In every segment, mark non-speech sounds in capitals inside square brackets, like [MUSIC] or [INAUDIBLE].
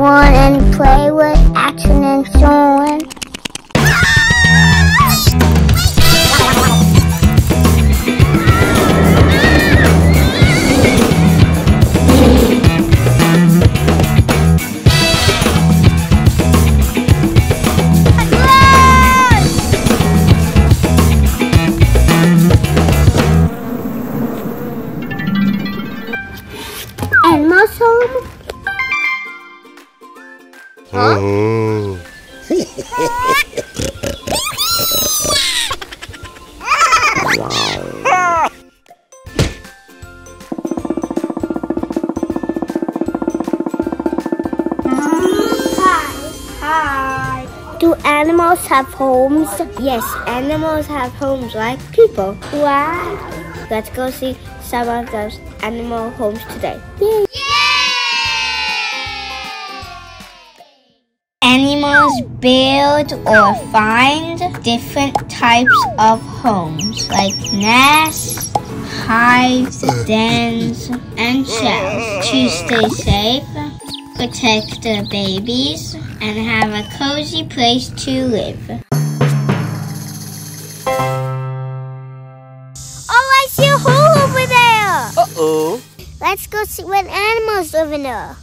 Run and play with action and so on. Animals Oh. Do animals have homes? Yes, animals have homes like people. Wow. Let's go see some of those animal homes today. Yay! Animals build or find different types of homes like nests, hives, uh. dens, and shells to stay safe, protect their babies, and have a cozy place to live. Oh, I see a hole over there! Uh-oh. Let's go see what animals live in there.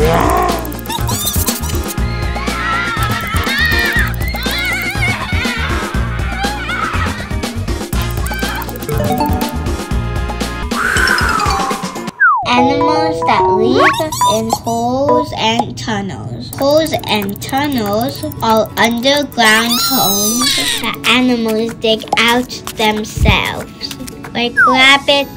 Animals that live in holes and tunnels. Holes and tunnels are underground homes that animals dig out themselves, like rabbits,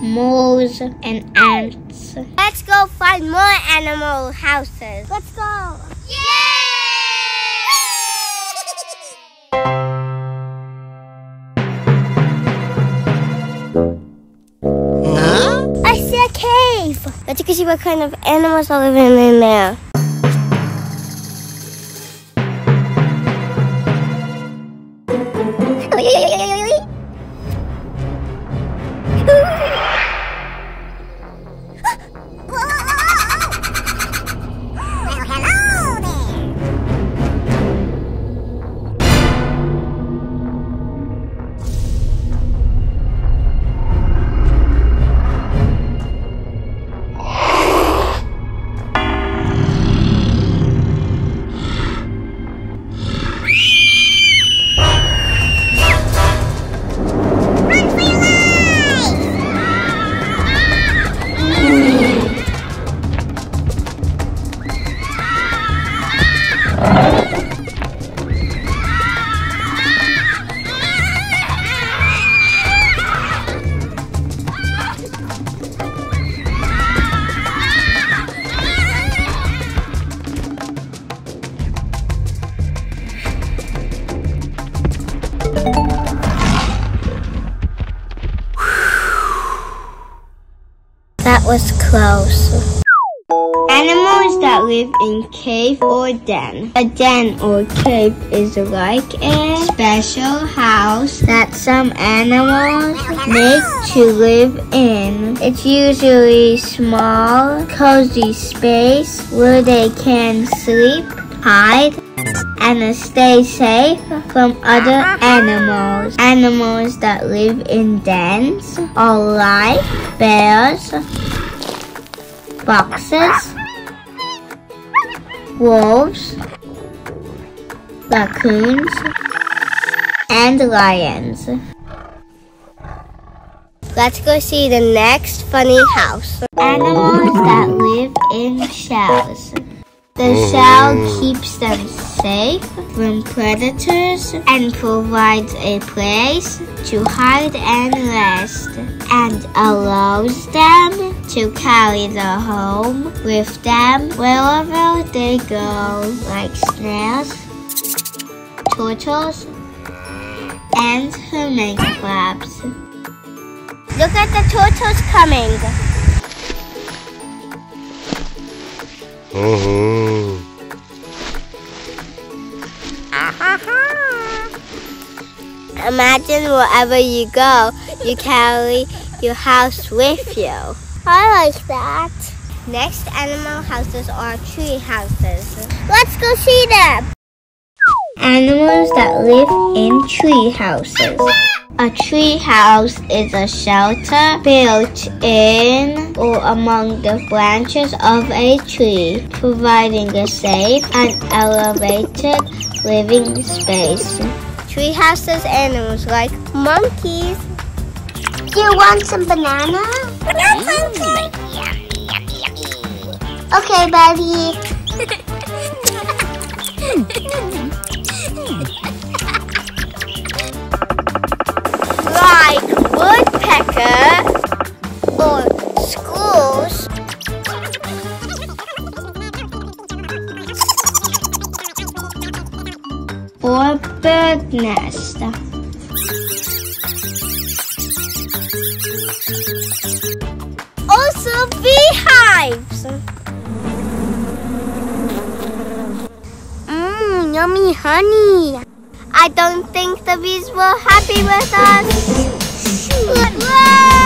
moles, and ants. Let's go find more animal houses. Let's go. Yeah! Huh? I see a cave. Let's go see what kind of animals are living in there. That was close. Animals that live in cave or den. A den or cave is like a special house that some animals make to live in. It's usually small, cozy space where they can sleep, hide, and stay safe from other animals. Animals that live in dens are like bears, foxes, wolves, raccoons, and lions. Let's go see the next funny house. Animals that live in shells. The shell oh. keeps them safe from predators and provides a place to hide and rest and allows them to carry the home with them wherever they go, like snails, turtles, and hermit crabs. Look at the turtles coming. Uh-huh. Uh-huh. Imagine wherever you go, you carry your house with you. I like that. Next animal houses are tree houses. Let's go see them. Animals that live in tree houses. A tree house is a shelter built in or among the branches of a tree, providing a safe and elevated living space. Tree houses animals like monkeys. Do you want some banana? Banana. Yummy, yummy, yummy. Okay, buddy. [LAUGHS] bird nest. Also beehives. Mmm, yummy honey. I don't think the bees were happy with us. Whoa!